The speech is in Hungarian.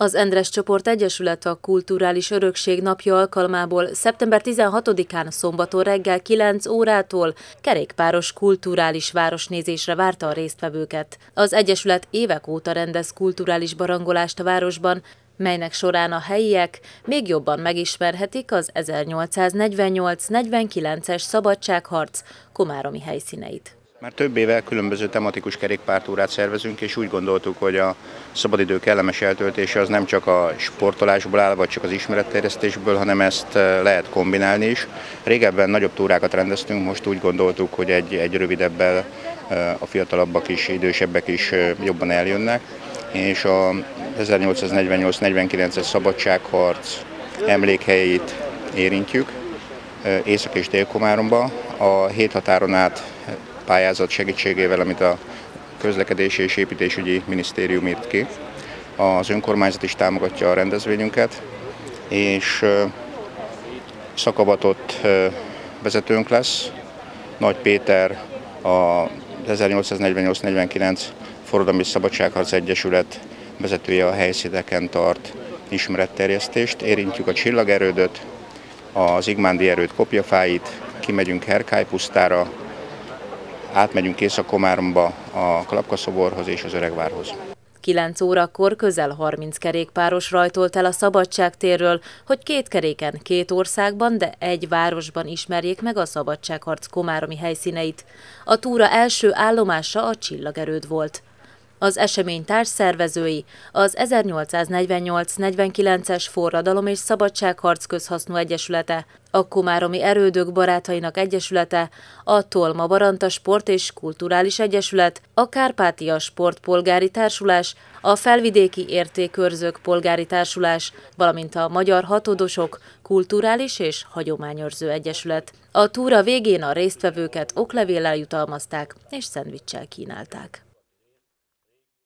Az Endres Csoport Egyesület a Kulturális Örökség napja alkalmából szeptember 16-án szombaton reggel 9 órától kerékpáros kulturális városnézésre várta a résztvevőket. Az Egyesület évek óta rendez kulturális barangolást a városban, melynek során a helyiek még jobban megismerhetik az 1848-49-es szabadságharc komáromi helyszíneit. Már több éve különböző tematikus kerékpártúrát szervezünk, és úgy gondoltuk, hogy a szabadidő kellemes eltöltése az nem csak a sportolásból áll, vagy csak az ismeretterjesztésből, hanem ezt eh, lehet kombinálni is. Régebben nagyobb túrákat rendeztünk, most úgy gondoltuk, hogy egy, egy rövidebbel eh, a fiatalabbak is, idősebbek is eh, jobban eljönnek, és a 1848-49-es szabadságharc emlékhelyét érintjük. Észak- és Dél-Komáromba. A hét határon át pályázat segítségével, amit a közlekedési és építésügyi minisztérium írt ki. Az önkormányzat is támogatja a rendezvényünket, és szakavatott vezetőnk lesz. Nagy Péter, a 1848-49 Forradalmi Szabadságharc Egyesület vezetője a helyszíneken tart ismeretterjesztést. Érintjük a csillagerődöt, az Igmándi erőt kopjafáit, kimegyünk Herkály pusztára, átmegyünk Észak-Komáromba a Klapkaszoborhoz és az Öregvárhoz. 9 órakor közel 30 kerékpáros rajtolt el a Szabadságtérről, hogy két keréken két országban, de egy városban ismerjék meg a szabadságharc komáromi helyszíneit. A túra első állomása a Csillagerőd volt. Az esemény társszervezői az 1848-49-es Forradalom és Szabadságharc Közhasznú Egyesülete, a Komáromi Erődök Barátainak Egyesülete, a Tolma Baranta Sport és Kulturális Egyesület, a Kárpátia Sportpolgári Társulás, a Felvidéki Értékörzők Polgári Társulás, valamint a Magyar Hatodosok Kulturális és Hagyományőrző Egyesület. A túra végén a résztvevőket oklevéllel jutalmazták és szendvicssel kínálták.